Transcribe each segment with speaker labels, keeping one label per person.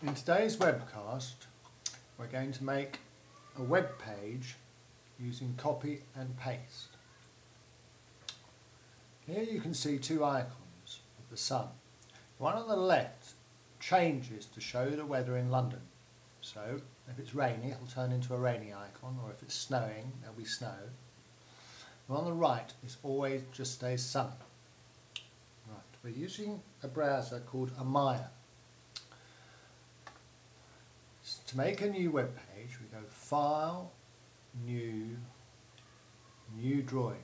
Speaker 1: In today's webcast, we're going to make a web page using copy and paste. Here you can see two icons of the sun. The one on the left changes to show the weather in London. So if it's rainy, it'll turn into a rainy icon, or if it's snowing, there'll be snow. The one on the right is always just stays sunny. Right, we're using a browser called Amaya. To make a new web page, we go File, New, New Drawing.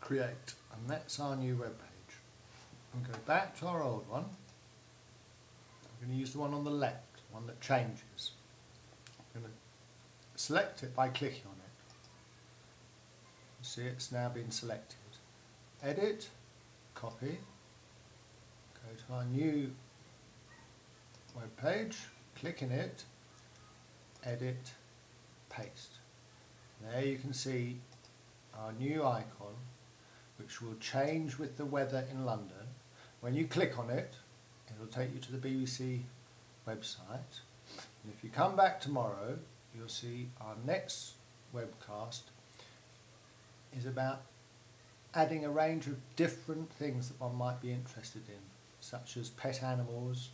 Speaker 1: Create, and that's our new web page. And go back to our old one. I'm going to use the one on the left, one that changes. I'm going to select it by clicking on it. You see it's now been selected. Edit, copy, go to our new web page, click in it, edit, paste. There you can see our new icon which will change with the weather in London. When you click on it, it will take you to the BBC website. And if you come back tomorrow, you'll see our next webcast is about adding a range of different things that one might be interested in, such as pet animals,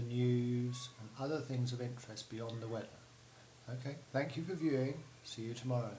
Speaker 1: the news, and other things of interest beyond the weather. Okay, thank you for viewing. See you tomorrow.